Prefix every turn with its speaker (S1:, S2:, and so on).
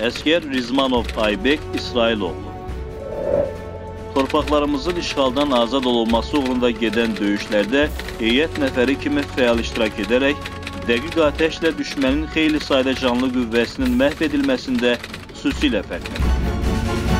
S1: Əsker Rizmanov Aybek İsrailoğlu. Torpaqlarımızın işğaldan azad olunması uğrunda gedən döyüşlərdə heyət nəfəri kimi fəal iştirak edərək dəqiq atəşlə düşmənin xeyli sayda canlı qüvvəsinin məhv edilməsində xüsusilə fərqlənir.